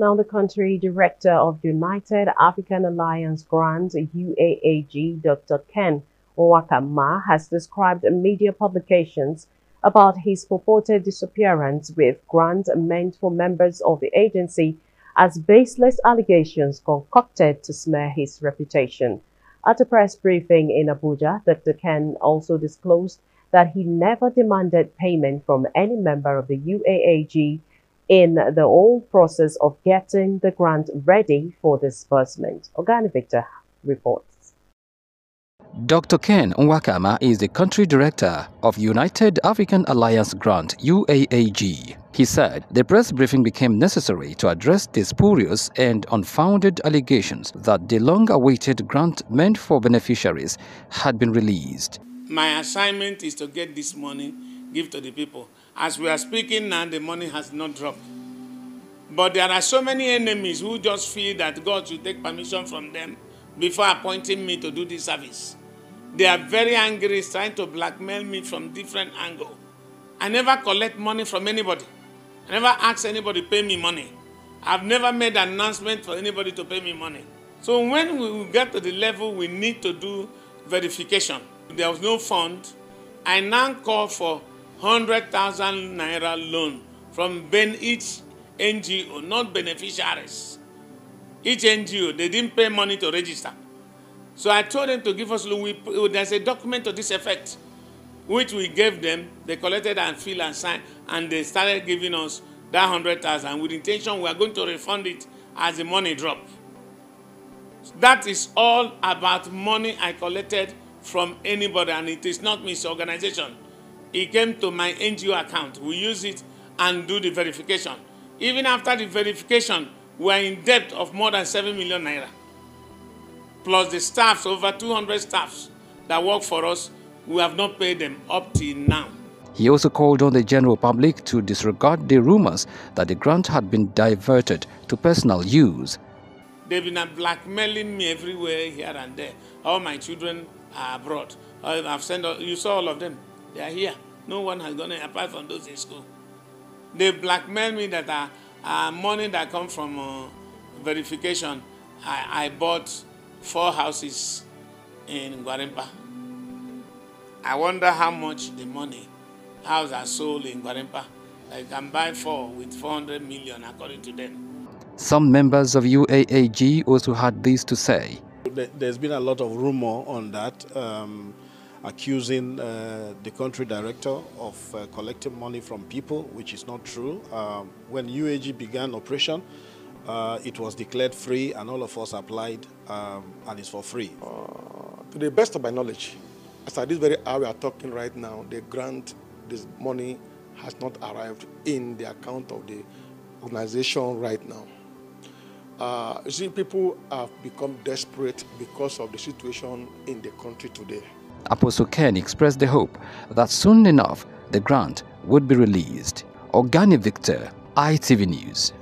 Now, the country director of United African Alliance Grant, UAAG, Dr. Ken Nwakama, has described media publications about his purported disappearance with grants meant for members of the agency as baseless allegations concocted to smear his reputation. At a press briefing in Abuja, Dr. Ken also disclosed that he never demanded payment from any member of the UAAG in the whole process of getting the grant ready for disbursement. Ogani Victor reports. Dr. Ken Nwakama is the country director of United African Alliance Grant UAAG. He said the press briefing became necessary to address the spurious and unfounded allegations that the long-awaited grant meant for beneficiaries had been released. My assignment is to get this money, give to the people. As we are speaking now, the money has not dropped. But there are so many enemies who just feel that God should take permission from them before appointing me to do this service. They are very angry, trying to blackmail me from different angles. I never collect money from anybody. I never ask anybody to pay me money. I've never made an announcement for anybody to pay me money. So when we get to the level we need to do verification, there was no fund. I now call for 100,000 naira loan from ben each NGO, not beneficiaries. Each NGO, they didn't pay money to register. So I told them to give us loan. We, there's a document to this effect, which we gave them. They collected and filled and signed, and they started giving us that 100,000 with intention we are going to refund it as the money drop. That is all about money I collected from anybody, and it is not Miss organization. It came to my NGO account. We use it and do the verification. Even after the verification, we are in debt of more than 7 million naira. Plus the staffs, over 200 staffs that work for us, we have not paid them up till now. He also called on the general public to disregard the rumors that the grant had been diverted to personal use. They've been blackmailing me everywhere, here and there. All my children are abroad. I've sent, you saw all of them. They are here. No one has gone apart from those in school. They blackmail me that uh, uh, money that come from uh, verification, I, I bought four houses in Gwarimpa. I wonder how much the money house are sold in Gwarimpa. I can buy four with 400 million according to them. Some members of UAAG also had this to say. There's been a lot of rumor on that. Um, accusing uh, the country director of uh, collecting money from people, which is not true. Um, when UAG began operation, uh, it was declared free and all of us applied um, and it's for free. Uh, to the best of my knowledge, as at this very hour we are talking right now, the grant, this money has not arrived in the account of the organization right now. Uh, you see, people have become desperate because of the situation in the country today. Apostle Ken expressed the hope that soon enough the grant would be released. Ogani Victor, ITV News.